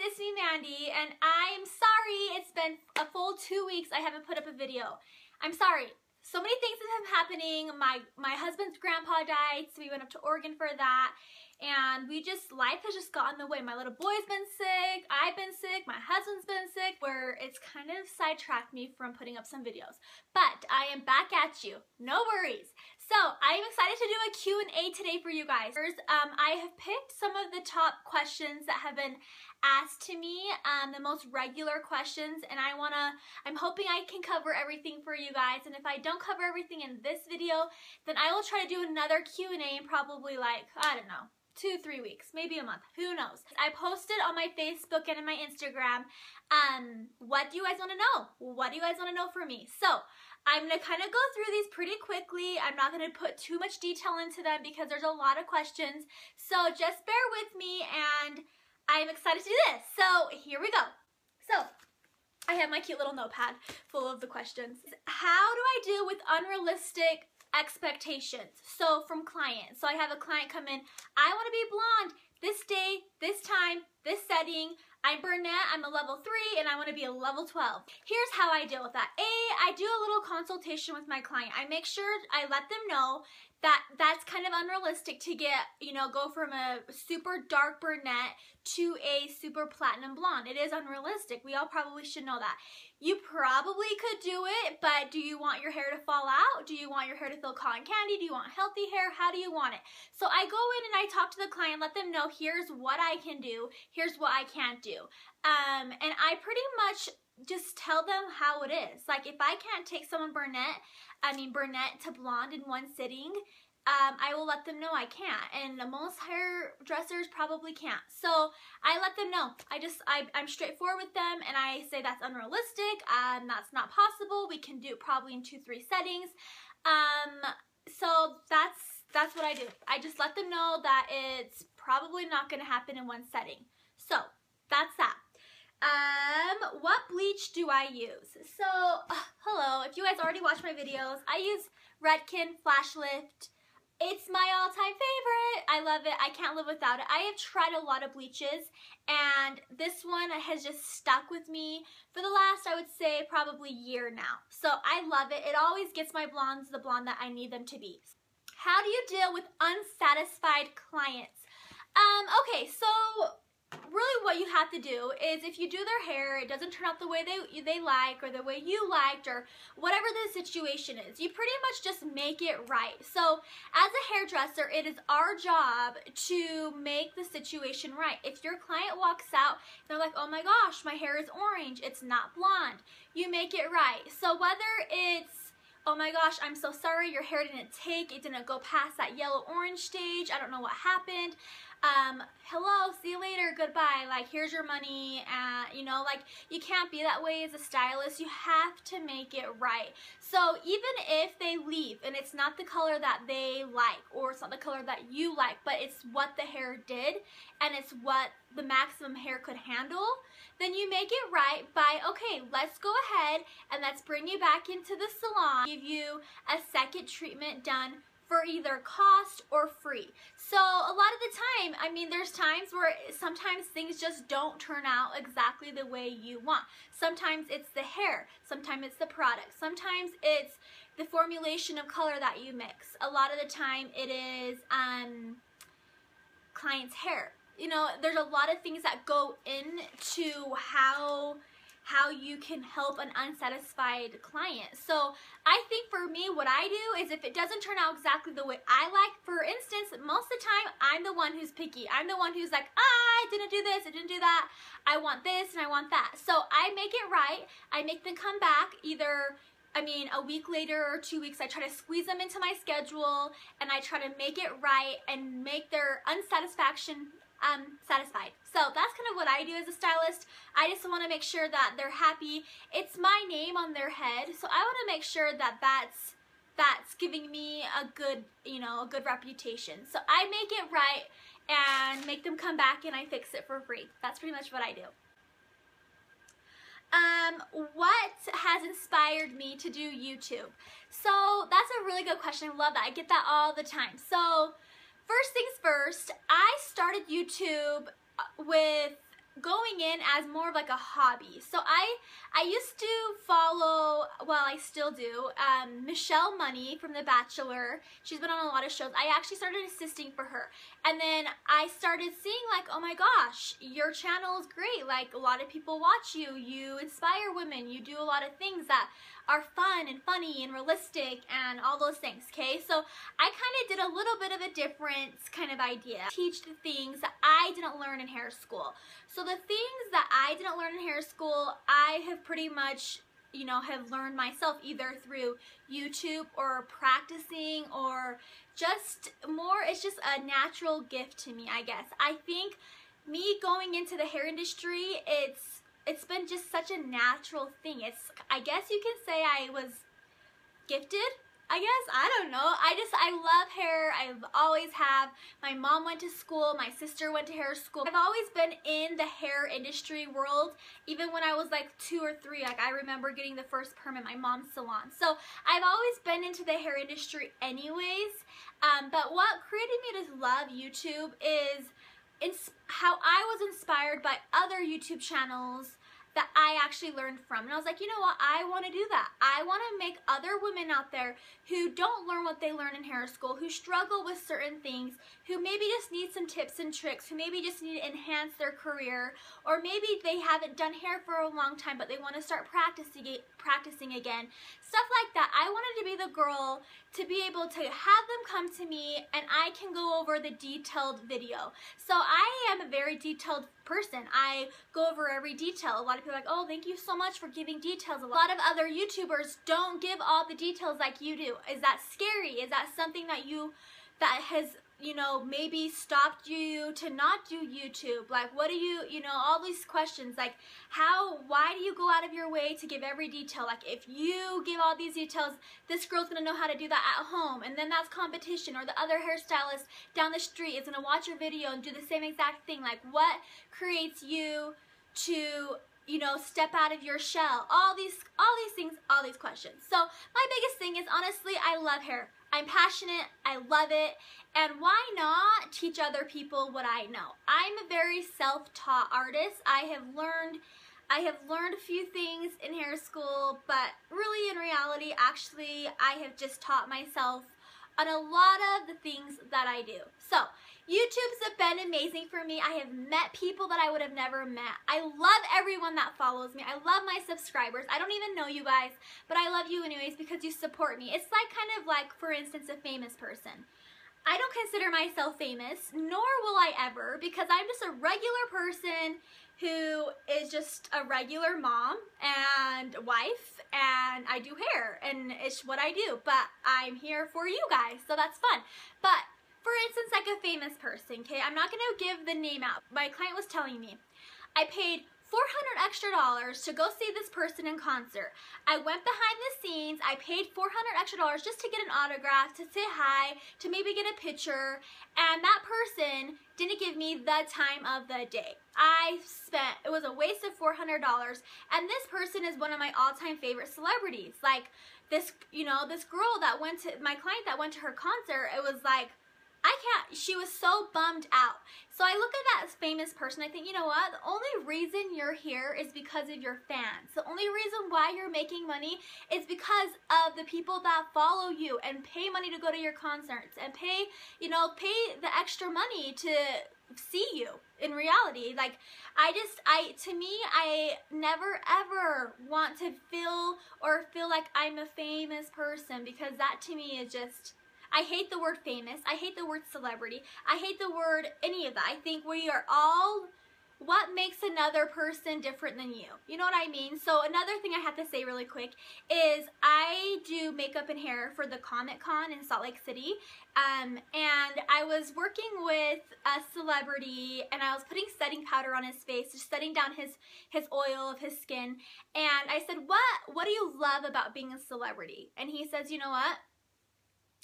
it's me Mandie and I'm sorry it's been a full two weeks I haven't put up a video. I'm sorry. So many things have been happening. My my husband's grandpa died, so we went up to Oregon for that. And we just, life has just gotten in the way. My little boy's been sick, I've been sick, my husband's been sick, where it's kind of sidetracked me from putting up some videos. But I am back at you. No worries. So I'm excited to do a Q&A today for you guys. Um, I have picked some of the top questions that have been asked to me, um, the most regular questions, and I wanna, I'm hoping I can cover everything for you guys, and if I don't cover everything in this video, then I will try to do another Q&A in probably like, I don't know, two, three weeks, maybe a month, who knows. I posted on my Facebook and in my Instagram, um, what do you guys wanna know? What do you guys wanna know from me? So, I'm going to kind of go through these pretty quickly. I'm not going to put too much detail into them because there's a lot of questions. So just bear with me and I'm excited to do this. So here we go. So I have my cute little notepad full of the questions. How do I deal with unrealistic expectations? So from clients. So I have a client come in, I want to be blonde this day, this time, this setting. I'm brunette, I'm a level 3, and I want to be a level 12. Here's how I deal with that. A, I do a little consultation with my client. I make sure I let them know that that's kind of unrealistic to get, you know, go from a super dark brunette to a super platinum blonde. It is unrealistic. We all probably should know that. You probably could do it, but do you want your hair to fall out? Do you want your hair to feel cotton candy? Do you want healthy hair? How do you want it? So I go in and I talk to the client, let them know here's what I can do, here's what I can't do. Um, and I pretty much just tell them how it is. Like if I can't take someone brunette, I mean brunette to blonde in one sitting, um, I will let them know I can't. And the most hairdressers probably can't. So I let them know. I just, I, I'm straightforward with them and I say that's unrealistic. Um, that's not possible. We can do it probably in two, three settings. Um, so that's, that's what I do. I just let them know that it's probably not going to happen in one setting. So that's that. Um, what bleach do I use? So, uh, hello, if you guys already watched my videos, I use Redken Flash Lift. It's my all-time favorite. I love it. I can't live without it. I have tried a lot of bleaches, and this one has just stuck with me for the last, I would say, probably year now. So I love it. It always gets my blondes the blonde that I need them to be. How do you deal with unsatisfied clients? Um, okay, so really what you have to do is if you do their hair, it doesn't turn out the way they, they like or the way you liked or whatever the situation is, you pretty much just make it right. So as a hairdresser, it is our job to make the situation right. If your client walks out, they're like, oh my gosh, my hair is orange, it's not blonde, you make it right. So whether it's oh my gosh, I'm so sorry, your hair didn't take, it didn't go past that yellow-orange stage, I don't know what happened um, hello, see you later, goodbye, like, here's your money, uh, you know, like, you can't be that way as a stylist, you have to make it right. So even if they leave and it's not the color that they like, or it's not the color that you like, but it's what the hair did, and it's what the maximum hair could handle, then you make it right by, okay, let's go ahead and let's bring you back into the salon, give you a second treatment done for either cost or free. So a lot of the time, I mean, there's times where sometimes things just don't turn out exactly the way you want. Sometimes it's the hair, sometimes it's the product, sometimes it's the formulation of color that you mix. A lot of the time it is um, client's hair. You know, there's a lot of things that go into how how you can help an unsatisfied client. So I think for me, what I do is if it doesn't turn out exactly the way I like, for instance, most of the time, I'm the one who's picky. I'm the one who's like, ah, I didn't do this, I didn't do that. I want this and I want that. So I make it right. I make them come back either I mean, a week later or two weeks, I try to squeeze them into my schedule and I try to make it right and make their unsatisfaction um, satisfied. So that's kind of what I do as a stylist. I just want to make sure that they're happy. It's my name on their head, so I want to make sure that that's that's giving me a good, you know, a good reputation. So I make it right and make them come back and I fix it for free. That's pretty much what I do. Um, what has inspired me to do YouTube? So that's a really good question. I love that. I get that all the time. So first things first, I started YouTube with going in as more of like a hobby. So I I used to follow, well I still do, um, Michelle Money from The Bachelor. She's been on a lot of shows. I actually started assisting for her. And then I started seeing like, oh my gosh, your channel is great. Like a lot of people watch you. You inspire women. You do a lot of things that are fun and funny and realistic and all those things, okay? So I kind of did a little bit of a different kind of idea. Teach the things that I didn't learn in hair school. So the things that I didn't learn in hair school, I have pretty much you know, have learned myself either through YouTube or practicing or just more, it's just a natural gift to me, I guess. I think me going into the hair industry, it's it's been just such a natural thing. It's I guess you can say I was gifted. I guess I don't know. I just I love hair. I've always have. My mom went to school. My sister went to hair school. I've always been in the hair industry world. Even when I was like two or three, like I remember getting the first perm in my mom's salon. So I've always been into the hair industry, anyways. Um, but what created me to love YouTube is how I was inspired by other YouTube channels that I actually learned from. And I was like, you know what? I want to do that. I want to make other women out there who don't learn what they learn in hair school, who struggle with certain things, who maybe just need some tips and tricks, who maybe just need to enhance their career, or maybe they haven't done hair for a long time but they want to start practicing practicing again. Stuff like that. I wanted to be the girl to be able to have them come to me and I can go over the detailed video. So I am a very detailed person. I go over every detail. A lot of people are like, oh, thank you so much for giving details. A lot of other YouTubers don't give all the details like you do. Is that scary? Is that something that you, that has you know, maybe stopped you to not do YouTube? Like, what do you, you know, all these questions. Like, how, why do you go out of your way to give every detail? Like, if you give all these details, this girl's gonna know how to do that at home, and then that's competition. Or the other hairstylist down the street is gonna watch your video and do the same exact thing. Like, what creates you to you know, step out of your shell. All these all these things, all these questions. So my biggest thing is honestly, I love hair. I'm passionate, I love it, and why not teach other people what I know? I'm a very self-taught artist. I have learned I have learned a few things in hair school, but really in reality, actually, I have just taught myself on a lot of the things that I do. So, YouTube's been amazing for me. I have met people that I would have never met. I love everyone that follows me. I love my subscribers. I don't even know you guys, but I love you anyways because you support me. It's like kind of like, for instance, a famous person. I don't consider myself famous, nor will I ever, because I'm just a regular person who is just a regular mom and wife and I do hair and it's what I do but I'm here for you guys so that's fun but for instance like a famous person okay I'm not gonna give the name out my client was telling me I paid 400 extra dollars to go see this person in concert. I went behind the scenes, I paid 400 extra dollars just to get an autograph, to say hi, to maybe get a picture, and that person didn't give me the time of the day. I spent, it was a waste of $400, and this person is one of my all-time favorite celebrities. Like, this, you know, this girl that went to, my client that went to her concert, it was like, I can't, she was so bummed out. So I look at that famous person, I think, you know what? The only reason you're here is because of your fans. The only reason why you're making money is because of the people that follow you and pay money to go to your concerts and pay, you know, pay the extra money to see you in reality like i just i to me i never ever want to feel or feel like i'm a famous person because that to me is just I hate the word famous. I hate the word celebrity. I hate the word any of that. I think we are all what makes another person different than you? You know what I mean? So another thing I have to say really quick is I do makeup and hair for the Comic Con in Salt Lake City. Um, and I was working with a celebrity and I was putting setting powder on his face, just setting down his, his oil of his skin. And I said, what, what do you love about being a celebrity? And he says, you know what?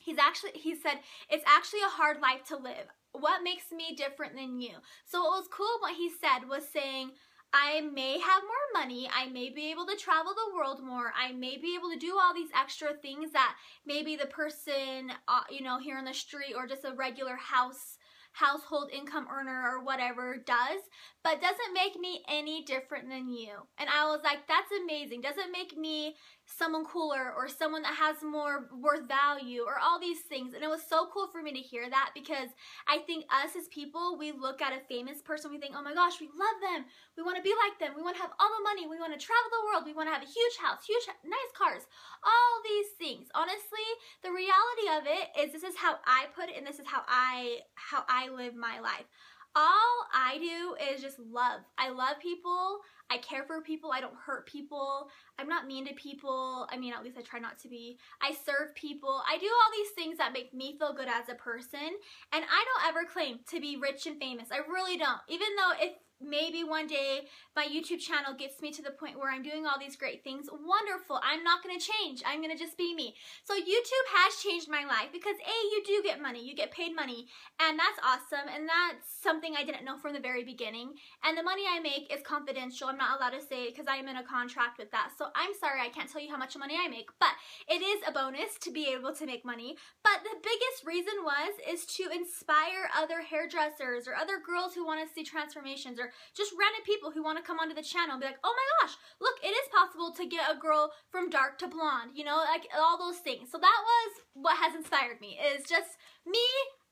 He's actually, he said, it's actually a hard life to live. What makes me different than you? So what was cool what he said was saying, I may have more money, I may be able to travel the world more, I may be able to do all these extra things that maybe the person, uh, you know, here on the street or just a regular house household income earner or whatever does, but doesn't make me any different than you. And I was like, that's amazing. Doesn't make me someone cooler or someone that has more worth value or all these things. And it was so cool for me to hear that because I think us as people, we look at a famous person, we think, oh my gosh, we love them. We want to be like them. We want to have all the money. We want to travel the world. We want to have a huge house, huge, nice cars, all these things. Honestly, the reality of it is this is how I put it and this is how I, how I live my life all I do is just love. I love people. I care for people. I don't hurt people. I'm not mean to people. I mean, at least I try not to be. I serve people. I do all these things that make me feel good as a person. And I don't ever claim to be rich and famous. I really don't. Even though if maybe one day my YouTube channel gets me to the point where I'm doing all these great things. Wonderful. I'm not going to change. I'm going to just be me. So YouTube has changed my life because A, you do get money. You get paid money. And that's awesome. And that's something I didn't know from the very beginning. And the money I make is confidential. I'm not allowed to say because I'm in a contract with that. So I'm sorry I can't tell you how much money I make. But it is a bonus to be able to make money. But the biggest reason was is to inspire other hairdressers or other girls who want to see transformations or just random people who want to come onto the channel and be like, oh my gosh, look, it is possible to get a girl from dark to blonde, you know, like all those things. So that was what has inspired me, is just me.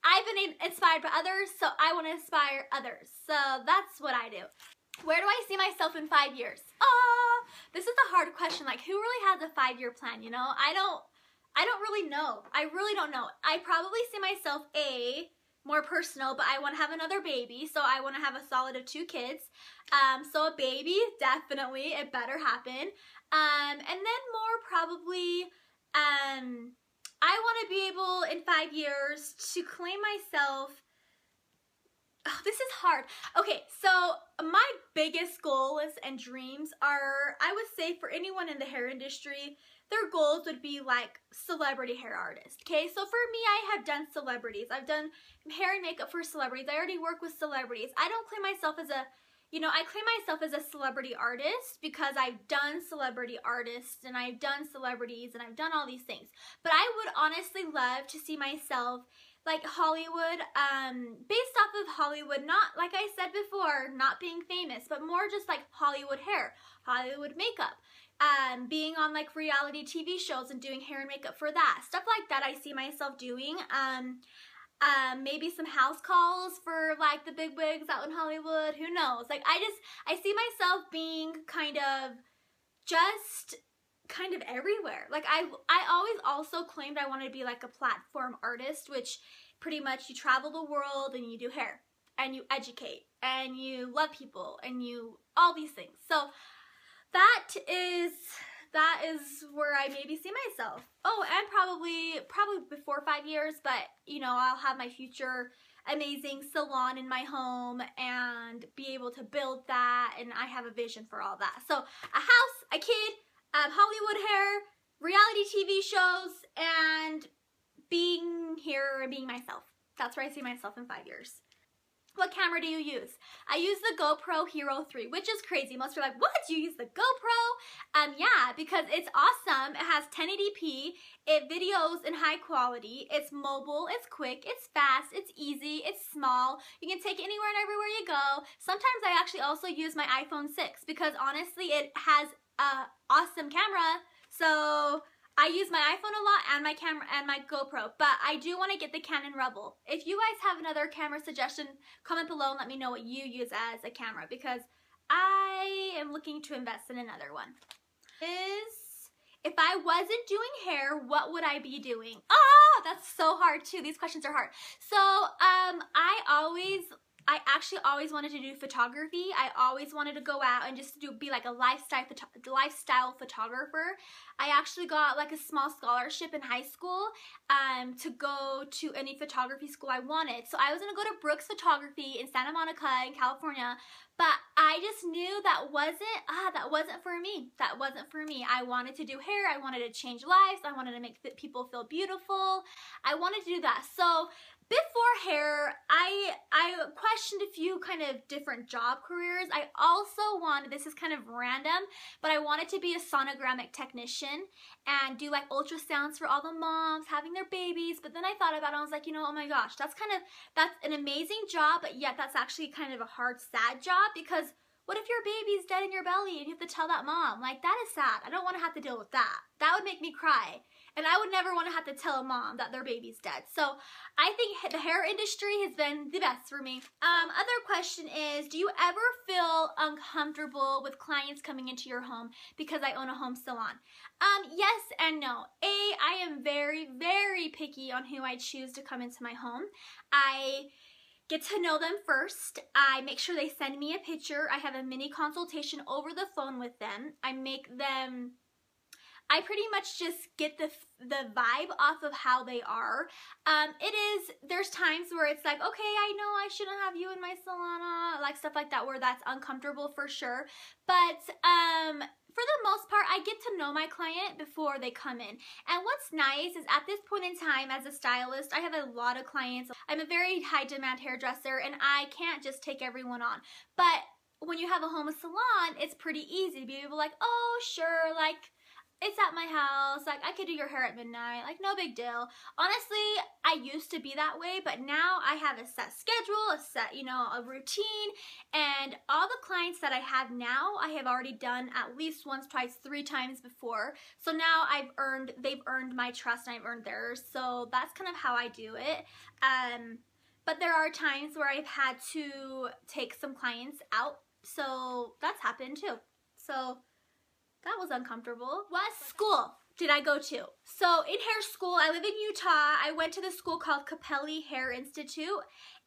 I've been inspired by others, so I want to inspire others. So that's what I do. Where do I see myself in five years? Oh, this is a hard question. Like, who really has a five-year plan, you know? I don't, I don't really know. I really don't know. I probably see myself, A, more personal, but I want to have another baby, so I want to have a solid of two kids. Um, so a baby, definitely, it better happen. Um, and then more probably, um, I want to be able in five years to claim myself. Oh, this is hard. Okay, so my biggest goals and dreams are, I would say, for anyone in the hair industry, their goals would be like celebrity hair artist. Okay, so for me, I have done celebrities. I've done hair and makeup for celebrities. I already work with celebrities. I don't claim myself as a, you know, I claim myself as a celebrity artist because I've done celebrity artists and I've done celebrities and I've done all these things. But I would honestly love to see myself like Hollywood, um, based off of Hollywood, not like I said before, not being famous, but more just like Hollywood hair, Hollywood makeup um, being on like reality TV shows and doing hair and makeup for that. Stuff like that I see myself doing. Um, um, maybe some house calls for like the big wigs out in Hollywood. Who knows? Like I just, I see myself being kind of just kind of everywhere. Like I, I always also claimed I wanted to be like a platform artist, which pretty much you travel the world and you do hair and you educate and you love people and you, all these things. So that is that is where I maybe see myself. Oh, and probably probably before five years, but you know, I'll have my future amazing salon in my home and be able to build that and I have a vision for all that. So a house, a kid, um, Hollywood hair, reality TV shows, and being here and being myself. That's where I see myself in five years. What camera do you use? I use the GoPro Hero 3, which is crazy. Most are like, what? You use the GoPro? Um, yeah, because it's awesome. It has 1080p. It videos in high quality. It's mobile. It's quick. It's fast. It's easy. It's small. You can take it anywhere and everywhere you go. Sometimes I actually also use my iPhone 6 because honestly, it has a awesome camera. So I use my iPhone a lot and my camera and my GoPro, but I do want to get the Canon Rebel. If you guys have another camera suggestion, comment below and let me know what you use as a camera because I am looking to invest in another one. Is if I wasn't doing hair, what would I be doing? Oh, that's so hard too. These questions are hard. So, um, I always I actually always wanted to do photography. I always wanted to go out and just do be like a lifestyle photo lifestyle photographer. I actually got like a small scholarship in high school um, to go to any photography school I wanted. So I was gonna go to Brooks Photography in Santa Monica in California, but I just knew that wasn't ah that wasn't for me. That wasn't for me. I wanted to do hair. I wanted to change lives. I wanted to make people feel beautiful. I wanted to do that. So before hair, I I questioned a few kind of different job careers. I also wanted this is kind of random, but I wanted to be a sonogramic technician and do like ultrasounds for all the moms having their babies. But then I thought about it, I was like, you know, oh my gosh, that's kind of that's an amazing job, but yet that's actually kind of a hard, sad job because what if your baby's dead in your belly and you have to tell that mom? Like, that is sad. I don't want to have to deal with that. That would make me cry. And I would never want to have to tell a mom that their baby's dead. So I think the hair industry has been the best for me. Um, other question is, do you ever feel uncomfortable with clients coming into your home because I own a home salon? Um, yes and no. A, I am very, very picky on who I choose to come into my home. I get to know them first. I make sure they send me a picture. I have a mini consultation over the phone with them. I make them I pretty much just get the the vibe off of how they are. Um, it is there's times where it's like, okay, I know I shouldn't have you in my salon, like stuff like that, where that's uncomfortable for sure. But um, for the most part, I get to know my client before they come in. And what's nice is at this point in time, as a stylist, I have a lot of clients. I'm a very high demand hairdresser, and I can't just take everyone on. But when you have a home salon, it's pretty easy to be able to like, oh, sure, like it's at my house. Like, I could do your hair at midnight. Like, no big deal. Honestly, I used to be that way, but now I have a set schedule, a set, you know, a routine. And all the clients that I have now, I have already done at least once, twice, three times before. So now I've earned, they've earned my trust and I've earned theirs. So that's kind of how I do it. Um, but there are times where I've had to take some clients out. So that's happened too. So that was uncomfortable. What school did I go to? So in hair school, I live in Utah. I went to the school called Capelli Hair Institute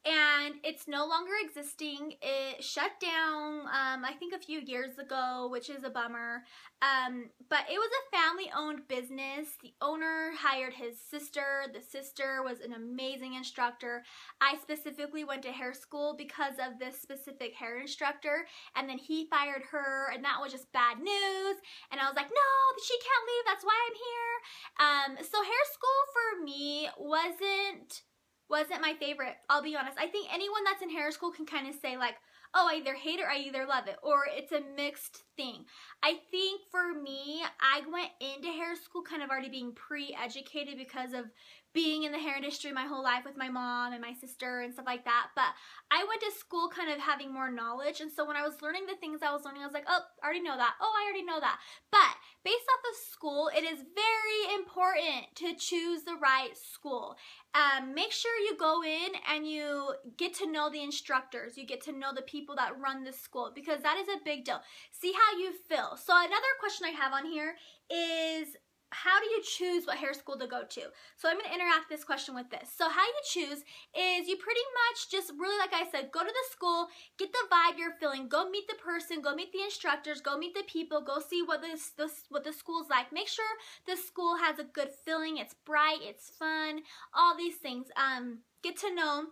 and it's no longer existing. It shut down, um, I think a few years ago, which is a bummer. Um, but it was a family-owned business. The owner hired his sister. The sister was an amazing instructor. I specifically went to hair school because of this specific hair instructor, and then he fired her, and that was just bad news. And I was like, no, she can't leave. That's why I'm here. Um, so hair school for me wasn't wasn't my favorite. I'll be honest. I think anyone that's in hair school can kind of say like, oh, I either hate it or I either love it, or it's a mixed thing. I think for me, I went into hair school kind of already being pre-educated because of being in the hair industry my whole life with my mom and my sister and stuff like that. But I went to school kind of having more knowledge. And so when I was learning the things I was learning, I was like, oh, I already know that. Oh, I already know that. But based off of school, it is very important to choose the right school. Um, make sure you go in and you get to know the instructors. You get to know the people that run the school because that is a big deal. See how you feel. So another question I have on here is how do you choose what hair school to go to? So I'm going to interact this question with this. So how you choose is you pretty much just really, like I said, go to the school, get the vibe you're feeling, go meet the person, go meet the instructors, go meet the people, go see what this, this what the school's like. Make sure the school has a good feeling, it's bright, it's fun, all these things. Um, get to know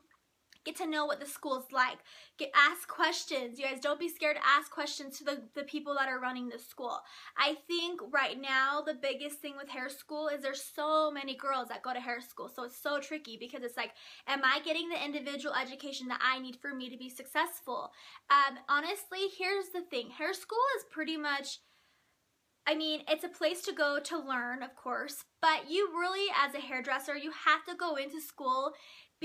Get to know what the school's like. Get ask questions. You guys don't be scared to ask questions to the, the people that are running the school. I think right now the biggest thing with hair school is there's so many girls that go to hair school. So it's so tricky because it's like, am I getting the individual education that I need for me to be successful? Um, honestly, here's the thing. Hair school is pretty much I mean, it's a place to go to learn, of course, but you really, as a hairdresser, you have to go into school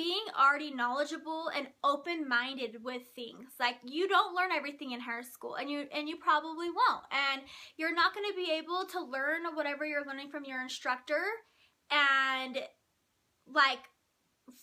being already knowledgeable and open-minded with things. Like you don't learn everything in hair school and you and you probably won't. And you're not going to be able to learn whatever you're learning from your instructor and like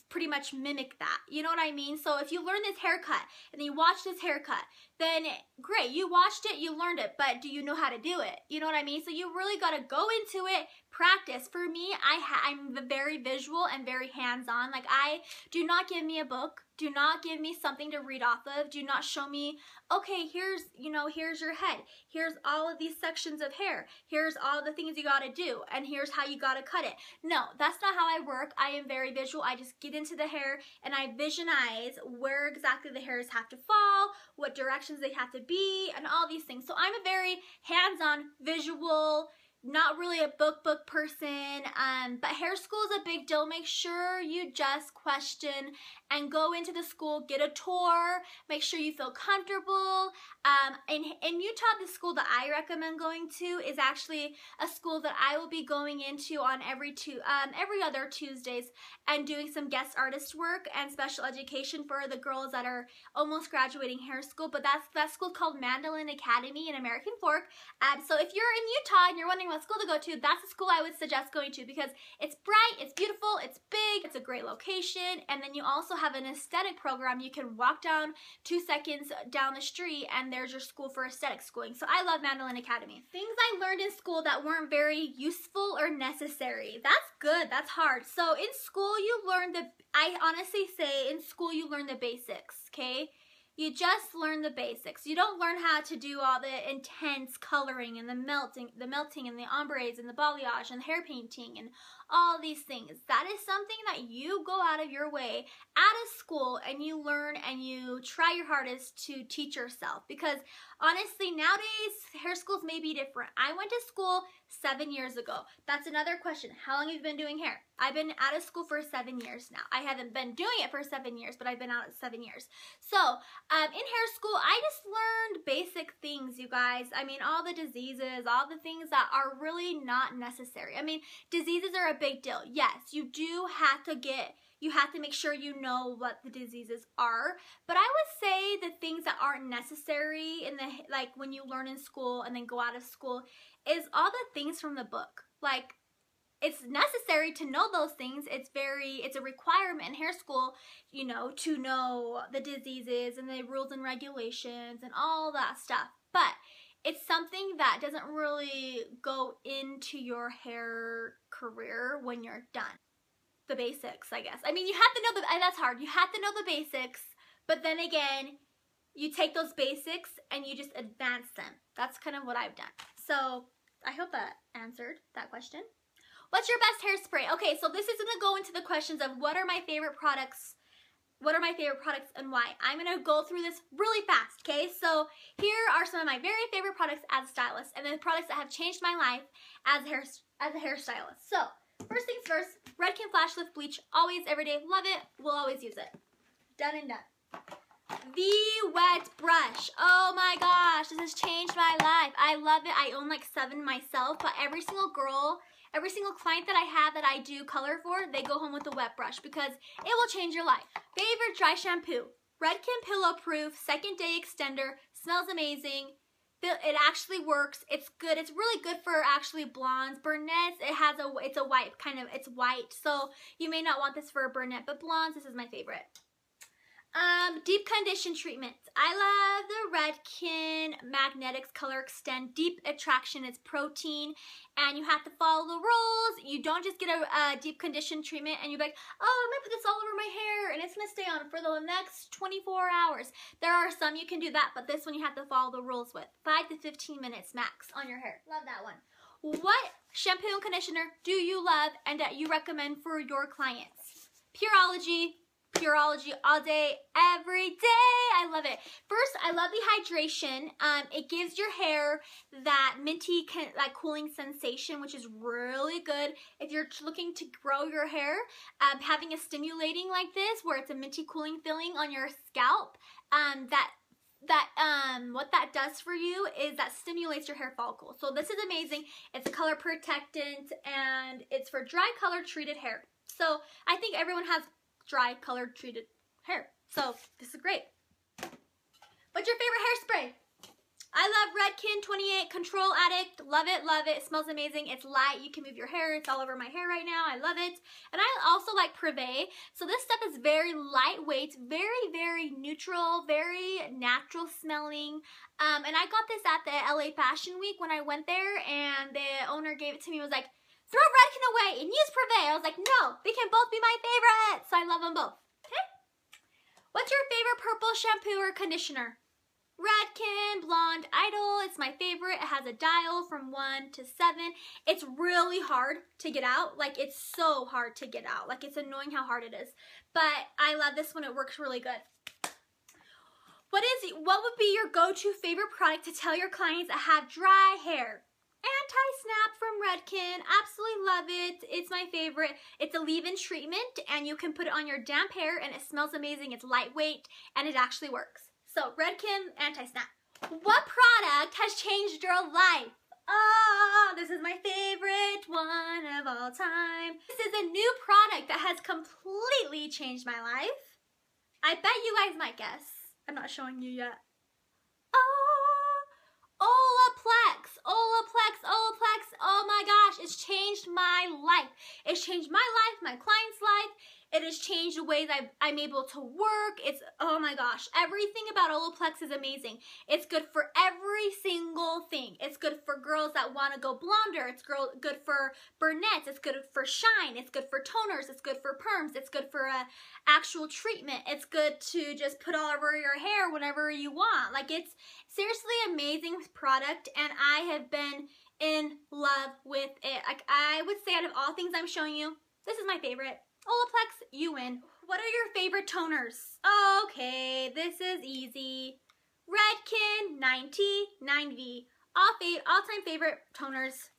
pretty much mimic that. You know what I mean? So if you learn this haircut and you watch this haircut, then great, you watched it, you learned it, but do you know how to do it? You know what I mean? So you really got to go into it, practice. For me, I I'm very visual and very hands-on. Like I do not give me a book do not give me something to read off of. Do not show me, okay, here's, you know, here's your head. Here's all of these sections of hair. Here's all the things you gotta do. And here's how you gotta cut it. No, that's not how I work. I am very visual. I just get into the hair and I visualize where exactly the hairs have to fall, what directions they have to be, and all these things. So I'm a very hands-on, visual, not really a book book person, um, but hair school is a big deal. Make sure you just question and go into the school, get a tour, make sure you feel comfortable. Um, in, in Utah, the school that I recommend going to is actually a school that I will be going into on every two, um, every other Tuesdays and doing some guest artist work and special education for the girls that are almost graduating hair school. But that's that school called Mandalyn Academy in American Fork. Um, so if you're in Utah and you're wondering what school to go to, that's a school I would suggest going to because it's bright, it's beautiful, it's big, it's a great location, and then you also have an aesthetic program. You can walk down two seconds down the street and there's your school for aesthetic schooling. So I love Mandalyn Academy. Things I learned in school that weren't very useful or necessary. That's good, that's hard. So in school you learn the, I honestly say in school you learn the basics, okay? You just learn the basics. You don't learn how to do all the intense coloring and the melting, the melting and the ombres and the balayage and the hair painting and all these things. That is something that you go out of your way at a school and you learn and you try your hardest to teach yourself because honestly nowadays hair schools may be different. I went to school seven years ago. That's another question. How long have you been doing hair? I've been out of school for seven years now. I haven't been doing it for seven years, but I've been out seven years. So um, in hair school, I just learned basic things, you guys. I mean, all the diseases, all the things that are really not necessary. I mean, diseases are a big deal. Yes, you do have to get you have to make sure you know what the diseases are. But I would say the things that aren't necessary in the like when you learn in school and then go out of school is all the things from the book. Like it's necessary to know those things. It's very, it's a requirement in hair school, you know, to know the diseases and the rules and regulations and all that stuff. But it's something that doesn't really go into your hair career when you're done. The basics, I guess. I mean, you have to know the, that's hard. You have to know the basics, but then again, you take those basics and you just advance them. That's kind of what I've done. So I hope that answered that question. What's your best hairspray? Okay, so this is gonna go into the questions of what are my favorite products what are my favorite products and why. I'm gonna go through this really fast, okay? So here are some of my very favorite products as a stylist and the products that have changed my life as a hair as a hairstylist. So first things first, Redken Flash Lift Bleach, always, every day, love it, we'll always use it. Done and done. The wet brush. Oh my gosh, this has changed my life. I love it. I own like seven myself, but every single girl Every single client that I have that I do color for, they go home with a wet brush because it will change your life. Favorite dry shampoo. Redken Pillow Proof Second Day Extender. Smells amazing. It actually works. It's good. It's really good for actually blondes. Brunettes, it has a, it's a white kind of, it's white. So you may not want this for a brunette, but blondes, this is my favorite. Um, deep condition treatments. I love the Redken Magnetics Color Extend Deep Attraction. It's protein and you have to follow the rules. You don't just get a, a deep condition treatment and you're like, oh, I'm gonna put this all over my hair and it's gonna stay on for the next 24 hours. There are some you can do that, but this one you have to follow the rules with. 5 to 15 minutes max on your hair. Love that one. What shampoo and conditioner do you love and that you recommend for your clients? Pureology, Pureology all day, every day. I love it. First, I love the hydration. Um, it gives your hair that minty, that cooling sensation, which is really good. If you're looking to grow your hair, um, having a stimulating like this, where it's a minty cooling feeling on your scalp, um, that that um what that does for you is that stimulates your hair follicle. So this is amazing. It's a color protectant and it's for dry color treated hair. So I think everyone has dry color treated hair. So this is great. What's your favorite hairspray? I love Redken 28 Control Addict. Love it, love it. it. Smells amazing. It's light. You can move your hair. It's all over my hair right now. I love it. And I also like Privé. So this stuff is very lightweight, very, very neutral, very natural smelling. Um, and I got this at the LA Fashion Week when I went there and the owner gave it to me. was like, Throw Redken away and use Privé. I was like, no, they can both be my favorites. So I love them both. Okay? What's your favorite purple shampoo or conditioner? Redken Blonde Idol. It's my favorite. It has a dial from 1 to 7. It's really hard to get out. Like, it's so hard to get out. Like, it's annoying how hard it is. But I love this one. It works really good. What is what would be your go-to favorite product to tell your clients that have dry hair? Anti-Snap from Redken. Absolutely love it. It's my favorite. It's a leave-in treatment and you can put it on your damp hair and it smells amazing. It's lightweight and it actually works. So Redken Anti-Snap. What product has changed your life? Oh, this is my favorite one of all time. This is a new product that has completely changed my life. I bet you guys might guess. I'm not showing you yet. Oh, Olaplex, Olaplex, Olaplex. Oh my gosh, it's changed my life. It's changed my life, my client's life. It has changed the ways i am able to work. It's, oh my gosh, everything about Olaplex is amazing. It's good for every single thing. It's good for girls that want to go blonder. It's girl, good for brunettes. It's good for shine. It's good for toners. It's good for perms. It's good for a actual treatment. It's good to just put all over your hair whenever you want. Like it's seriously amazing product and I have been in love with it. Like I would say out of all things I'm showing you, this is my favorite. Olaplex, you win. What are your favorite toners? Okay, this is easy. Redken 90 All fa all-time favorite toners.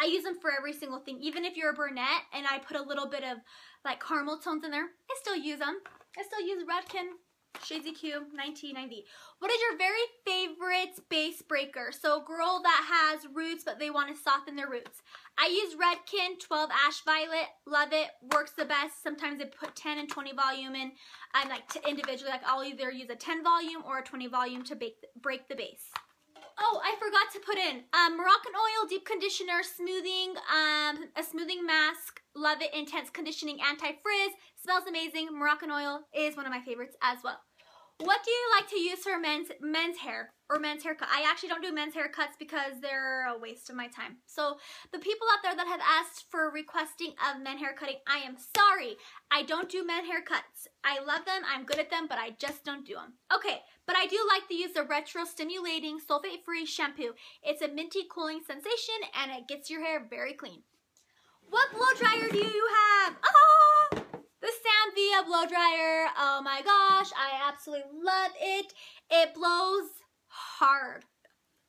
I use them for every single thing. Even if you're a brunette and I put a little bit of like caramel tones in there, I still use them. I still use Redken Shades EQ 1990. What is your very favorite base breaker? So girl that has roots but they want to soften their roots. I use Redken 12 Ash Violet. Love it. Works the best. Sometimes I put 10 and 20 volume in. I'm like individually, like I'll either use a 10 volume or a 20 volume to bake, break the base. Oh, I forgot to put in um, Moroccanoil Deep Conditioner Smoothing, um, a smoothing mask. Love it. Intense Conditioning Anti-Frizz. Smells amazing. Moroccan oil is one of my favorites as well. What do you like to use for men's men's hair or men's haircut? I actually don't do men's haircuts because they're a waste of my time. So the people out there that have asked for requesting of men haircutting, I am sorry. I don't do men haircuts. I love them, I'm good at them, but I just don't do them. Okay, but I do like to use the Retro Stimulating Sulfate-Free Shampoo. It's a minty cooling sensation and it gets your hair very clean. What blow dryer do you have? Oh! The blow dryer, oh my gosh, I absolutely love it. It blows hard.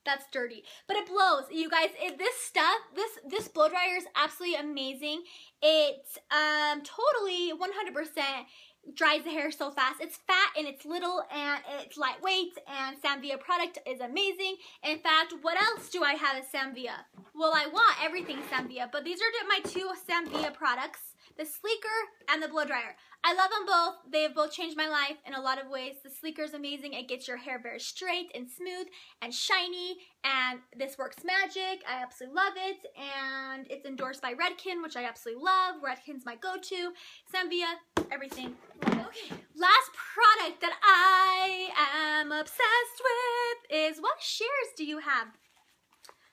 That's dirty, but it blows. You guys, it, this stuff, this this blow dryer is absolutely amazing. It um totally 100% dries the hair so fast. It's fat and it's little and it's lightweight and Sam Villa product is amazing. In fact, what else do I have as Sam Villa? Well, I want everything Sam Villa, but these are my two Sam Villa products the Sleeker and the Blow Dryer. I love them both. They have both changed my life in a lot of ways. The Sleeker is amazing. It gets your hair very straight and smooth and shiny and this works magic. I absolutely love it and it's endorsed by Redken, which I absolutely love. Redken's my go-to. Sam Villa, everything. Okay, last product that I am obsessed with is what shears do you have?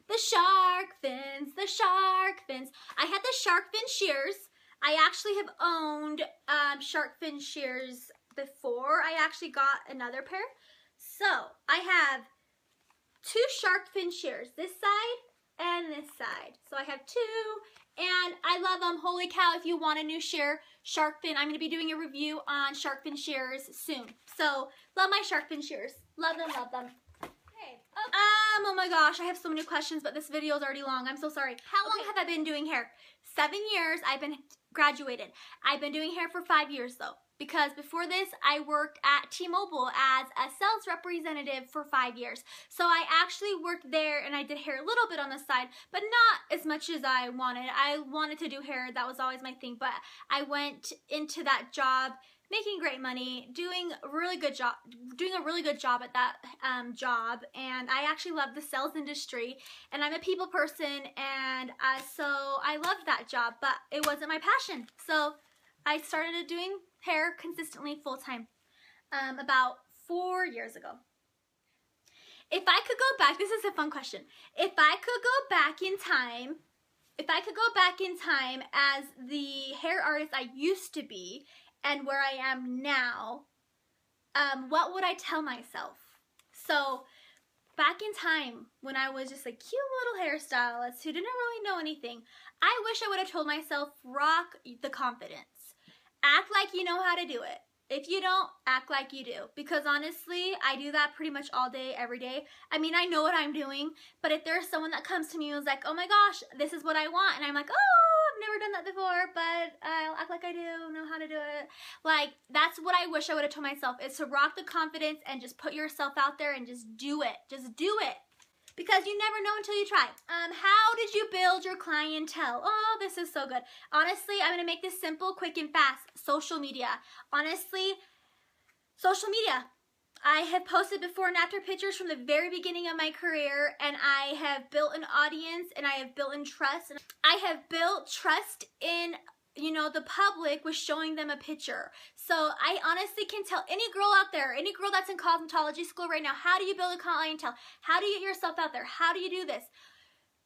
The shark fins, the shark fins. I had the shark fin shears I actually have owned um, shark fin shears before I actually got another pair. So I have two shark fin shears, this side and this side. So I have two and I love them. Holy cow, if you want a new shear, shark fin, I'm going to be doing a review on shark fin shears soon. So love my shark fin shears. Love them, love them. Okay. Um, oh my gosh, I have so many questions, but this video is already long. I'm so sorry. How long have I been doing hair? Seven years. I've been graduated. I've been doing hair for five years though because before this I worked at T-Mobile as a sales representative for five years. So I actually worked there and I did hair a little bit on the side, but not as much as I wanted. I wanted to do hair, that was always my thing, but I went into that job making great money, doing a really good job, doing a really good job at that um, job. And I actually love the sales industry and I'm a people person. And uh, so I loved that job, but it wasn't my passion. So I started doing hair consistently full time um, about four years ago. If I could go back, this is a fun question. If I could go back in time, if I could go back in time as the hair artist I used to be and where I am now, um, what would I tell myself? So back in time when I was just a cute little hairstylist who didn't really know anything, I wish I would have told myself rock the confidence. Act like you know how to do it. If you don't, act like you do. Because honestly, I do that pretty much all day, every day. I mean, I know what I'm doing, but if there's someone that comes to me and is like, oh my gosh, this is what I want, and I'm like, oh, I've never done that before, but I'll act like I do, know how to do it. Like, that's what I wish I would have told myself, is to rock the confidence and just put yourself out there and just do it. Just do it because you never know until you try. Um, how did you build your clientele? Oh, this is so good. Honestly, I'm gonna make this simple, quick, and fast. Social media. Honestly, social media. I have posted before and after pictures from the very beginning of my career and I have built an audience and I have built in trust. And I have built trust in you know, the public was showing them a picture. So I honestly can tell any girl out there, any girl that's in cosmetology school right now, how do you build a clientele? How do you get yourself out there? How do you do this?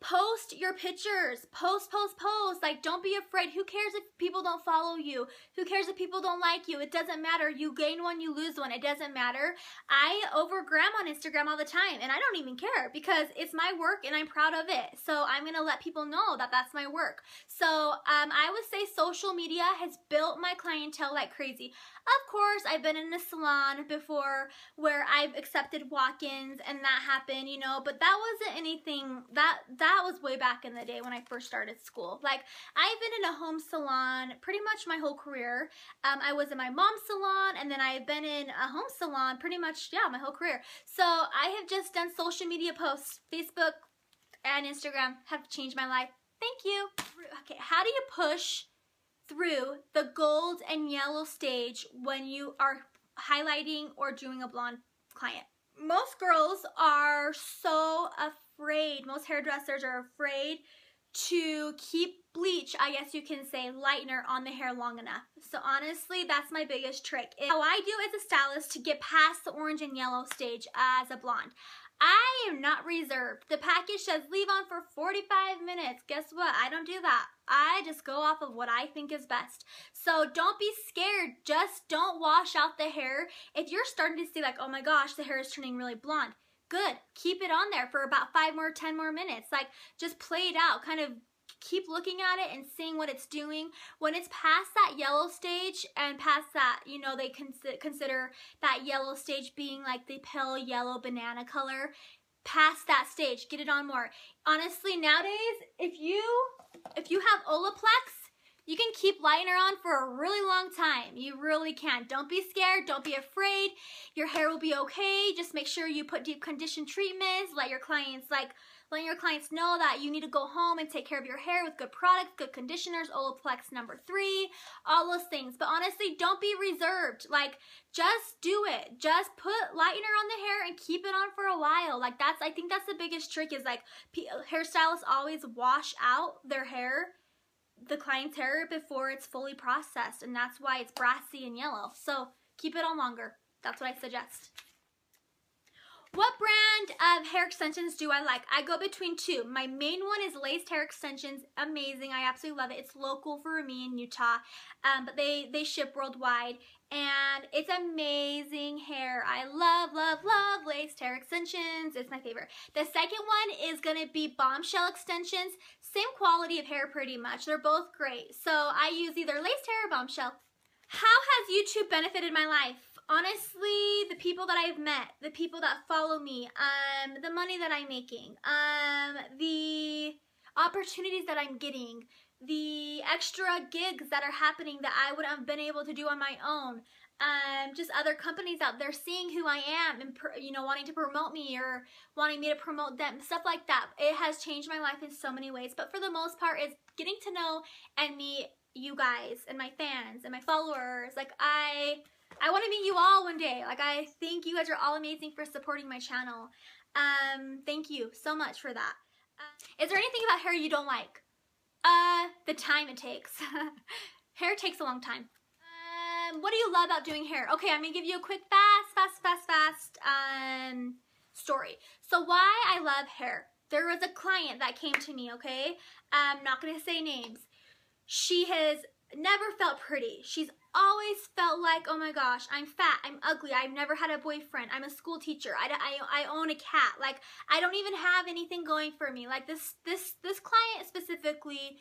Post your pictures. Post post post. Like don't be afraid. Who cares if people don't follow you? Who cares if people don't like you? It doesn't matter. You gain one you lose one. It doesn't matter. I overgram on instagram all the time and i don't even care because it's my work and i'm proud of it. So i'm gonna let people know that that's my work. So um, i would say social media has built my clientele like crazy of course, I've been in a salon before where I've accepted walk-ins and that happened, you know, but that wasn't anything, that that was way back in the day when I first started school. Like, I've been in a home salon pretty much my whole career. Um, I was in my mom's salon and then I've been in a home salon pretty much, yeah, my whole career. So I have just done social media posts, Facebook and Instagram have changed my life. Thank you. Okay, how do you push through the gold and yellow stage when you are highlighting or doing a blonde client. Most girls are so afraid, most hairdressers are afraid to keep bleach, I guess you can say, lightener on the hair long enough. So honestly, that's my biggest trick. How I do as a stylist to get past the orange and yellow stage as a blonde. I am not reserved. The package says leave on for 45 minutes. Guess what? I don't do that. I just go off of what I think is best. So don't be scared. Just don't wash out the hair. If you're starting to see like, oh my gosh, the hair is turning really blonde, good. Keep it on there for about five more, 10 more minutes. Like just play it out. Kind of keep looking at it and seeing what it's doing. When it's past that yellow stage and past that, you know, they consider that yellow stage being like the pale yellow banana color. Past that stage, get it on more. Honestly, nowadays, if you if you have Olaplex, you can keep lightener on for a really long time. You really can. Don't be scared. Don't be afraid. Your hair will be okay. Just make sure you put deep condition treatments. Let your clients like letting your clients know that you need to go home and take care of your hair with good products, good conditioners, Olaplex number three, all those things. But honestly, don't be reserved. Like, just do it. Just put lightener on the hair and keep it on for a while. Like, that's, I think that's the biggest trick is like, hairstylists always wash out their hair the client's hair before it's fully processed and that's why it's brassy and yellow. So keep it on longer. That's what I suggest. What brand of hair extensions do I like? I go between two. My main one is Laced Hair Extensions. Amazing. I absolutely love it. It's local for me in Utah, um, but they, they ship worldwide. And it's amazing hair. I love, love, love Laced Hair Extensions. It's my favorite. The second one is going to be Bombshell Extensions. Same quality of hair pretty much. They're both great. So I use either Laced Hair or Bombshell. How has YouTube benefited my life? Honestly, the people that I've met, the people that follow me, um, the money that I'm making, um, the opportunities that I'm getting, the extra gigs that are happening that I wouldn't have been able to do on my own, um, just other companies out there seeing who I am and, you know, wanting to promote me or wanting me to promote them, stuff like that. It has changed my life in so many ways, but for the most part, it's getting to know and meet you guys and my fans and my followers. Like, I I want to meet you all one day. Like, I think you guys are all amazing for supporting my channel. Um, thank you so much for that. Uh, is there anything about hair you don't like? Uh, the time it takes. hair takes a long time. Um, what do you love about doing hair? Okay, I'm gonna give you a quick fast, fast, fast, fast, um, story. So why I love hair. There was a client that came to me, okay? I'm not gonna say names. She has never felt pretty. She's always felt like, oh my gosh, I'm fat, I'm ugly, I've never had a boyfriend, I'm a school teacher, I, I, I own a cat, like, I don't even have anything going for me. Like, this, this, this client specifically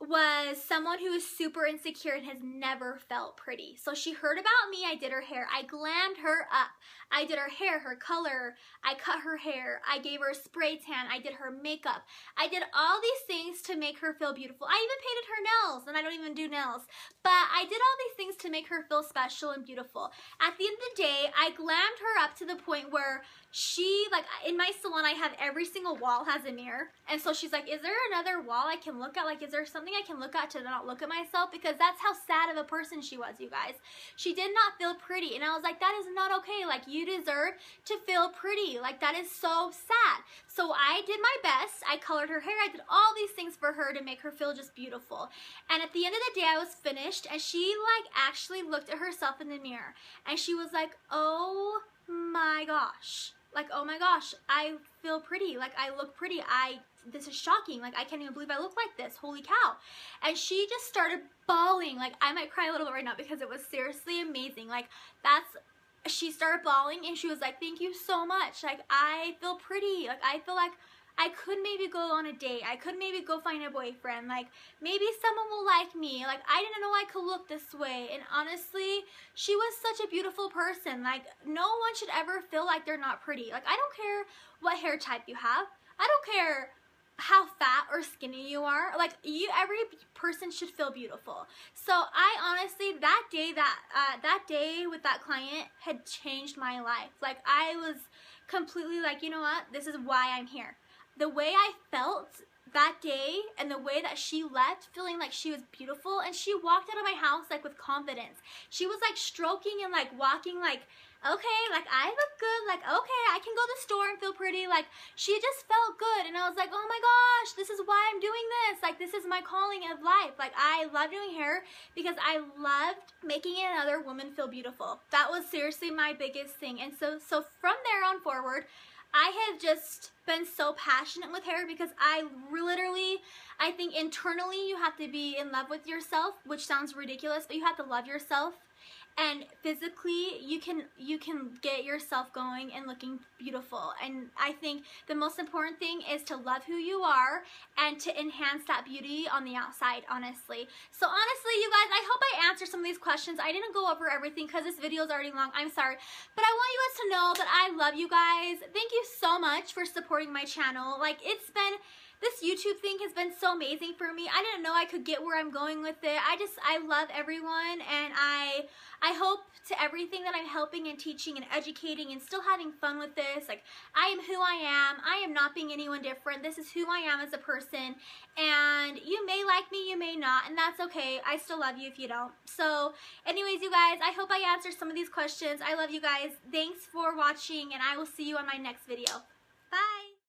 was someone who is super insecure and has never felt pretty. So she heard about me, I did her hair. I glammed her up. I did her hair, her color. I cut her hair. I gave her a spray tan. I did her makeup. I did all these things to make her feel beautiful. I even painted her nails, and I don't even do nails. But I did all these things to make her feel special and beautiful. At the end of the day, I glammed her up to the point where she, like, in my salon, I have every single wall has a mirror. And so she's like, is there another wall I can look at? Like, is there something I can look at to not look at myself? Because that's how sad of a person she was, you guys. She did not feel pretty. And I was like, that is not okay. Like, you deserve to feel pretty. Like, that is so sad. So I did my best. I colored her hair. I did all these things for her to make her feel just beautiful. And at the end of the day, I was finished. And she, like, actually looked at herself in the mirror. And she was like, oh my gosh like oh my gosh i feel pretty like i look pretty i this is shocking like i can't even believe i look like this holy cow and she just started bawling like i might cry a little bit right now because it was seriously amazing like that's she started bawling and she was like thank you so much like i feel pretty like i feel like I could maybe go on a date. I could maybe go find a boyfriend. Like, maybe someone will like me. Like, I didn't know I could look this way. And honestly, she was such a beautiful person. Like, no one should ever feel like they're not pretty. Like, I don't care what hair type you have. I don't care how fat or skinny you are. Like you, every person should feel beautiful. So I honestly, that day, that uh, that day with that client had changed my life. Like I was completely like, you know what? This is why I'm here the way I felt that day and the way that she left feeling like she was beautiful and she walked out of my house like with confidence. She was like stroking and like walking like okay, like I look good, like okay, I can go to the store and feel pretty. Like she just felt good and I was like, "Oh my gosh, this is why I'm doing this. Like this is my calling of life." Like I love doing hair because I loved making another woman feel beautiful. That was seriously my biggest thing. And so so from there on forward, I have just been so passionate with hair because I literally, I think internally you have to be in love with yourself, which sounds ridiculous, but you have to love yourself and physically you can you can get yourself going and looking beautiful. And I think the most important thing is to love who you are and to enhance that beauty on the outside honestly. So honestly you guys I hope I answered some of these questions. I didn't go over everything because this video is already long. I'm sorry. But I want you guys to know that I love you guys. Thank you so much for supporting my channel. Like it's been this YouTube thing has been so amazing for me. I didn't know I could get where I'm going with it. I just, I love everyone and I, I hope to everything that I'm helping and teaching and educating and still having fun with this. Like, I am who I am. I am not being anyone different. This is who I am as a person. And you may like me, you may not, and that's okay. I still love you if you don't. So, anyways, you guys, I hope I answered some of these questions. I love you guys. Thanks for watching, and I will see you on my next video.